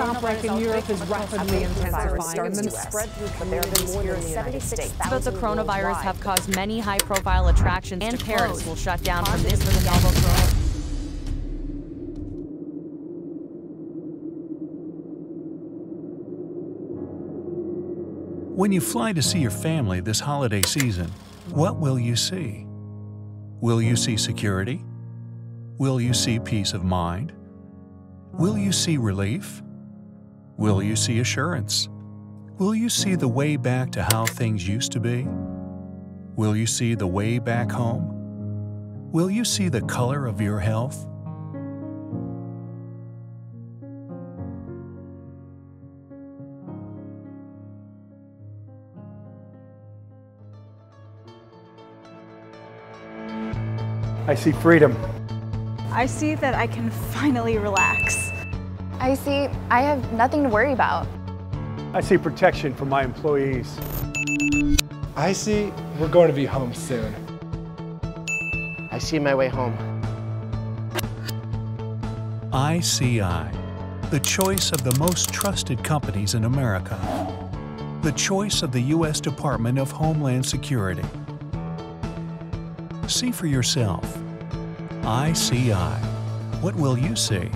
outbreak in Europe is rapidly intensifying. And then spread through communities here in the United States. But the coronavirus have caused many high-profile attractions and Paris will shut down from this for the novel corona. When you fly to see your family this holiday season, what will you see? Will you see security? Will you see peace of mind? Will you see relief? Will you see assurance? Will you see the way back to how things used to be? Will you see the way back home? Will you see the color of your health? I see freedom. I see that I can finally relax. I see I have nothing to worry about. I see protection for my employees. I see we're going to be home soon. I see my way home. ICI, the choice of the most trusted companies in America. The choice of the U.S. Department of Homeland Security. See for yourself. ICI. What will you see?